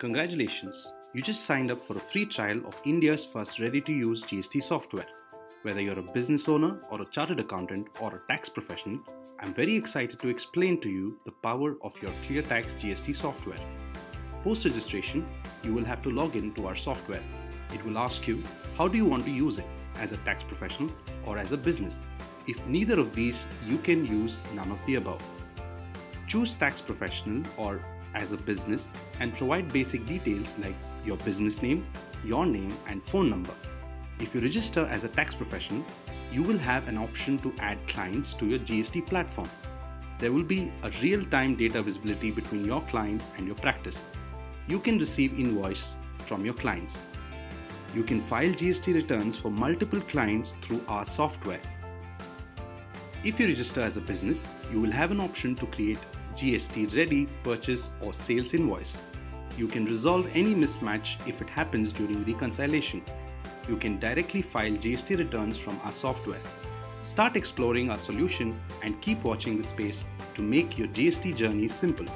Congratulations! You just signed up for a free trial of India's first ready to use GST software. Whether you're a business owner or a chartered accountant or a tax professional, I'm very excited to explain to you the power of your ClearTax GST software. Post registration, you will have to log in to our software. It will ask you how do you want to use it as a tax professional or as a business. If neither of these, you can use none of the above. Choose tax professional or as a business and provide basic details like your business name, your name, and phone number. If you register as a tax professional, you will have an option to add clients to your GST platform. There will be a real time data visibility between your clients and your practice. You can receive invoice from your clients. You can file GST returns for multiple clients through our software. If you register as a business, you will have an option to create GST ready purchase or sales invoice. You can resolve any mismatch if it happens during reconciliation. You can directly file GST returns from our software. Start exploring our solution and keep watching the space to make your GST journey simple.